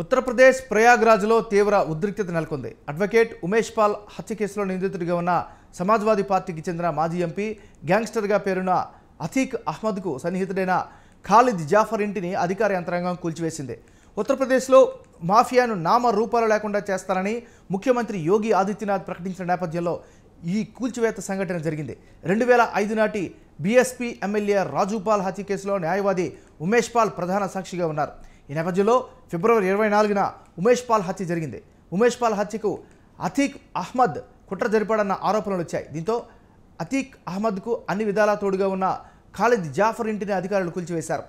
ఉత్తరప్రదేశ్ ప్రయాగ్రాజ్లో తీవ్ర ఉద్రిక్తత నెలకొంది. అడ్వకేట్ ఉమేష్ పాల్ హత్య కేసులో నిందితుడిగా ఉన్న సమాజ్వాదీ పార్టీకి చెందిన మాజీ ఎంపీ గ్యాంగ్స్టర్గా పేరున్న అతీక్ అహ్మద్కు సన్నిహితుడైన ఖాలిద్ జాఫర్ ఇంటిని అధికార యంత్రాంగం కూల్చివేసింది. ఉత్తరప్రదేశ్లో మాఫియాను నామ రూపాలు లేకుండా చేస్తారని ముఖ్యమంత్రి యోగి ఆదిత్యనాథ్ ప్రకటించిన నేపథ్యంలో ఈ కూల్చివేత సంఘటన జరిగింది. రెండు వేల ఐదు నాటి బీఎస్పీ ఎమ్మెల్యే రాజుపాల్ హత్య కేసులో న్యాయవాది ఉమేష్ పాల్ ప్రధాన సాక్షిగా ఉన్నారు. ఈ నేపథ్యంలో ఫిబ్రవరి ఇరవై నాలుగున ఉమేష్ పాల్ హత్య జరిగింది. ఉమేష్ పాల్ హత్యకు అతీక్ అహ్మద్ కుట్ర జరిపాడన్న ఆరోపణలు వచ్చాయి. దీంతో అతీక్ అహ్మద్కు అన్ని విధాలా తోడుగా ఉన్న ఖాలిద్ జాఫర్ ఇంటిని అధికారులు కూల్చివేశారు.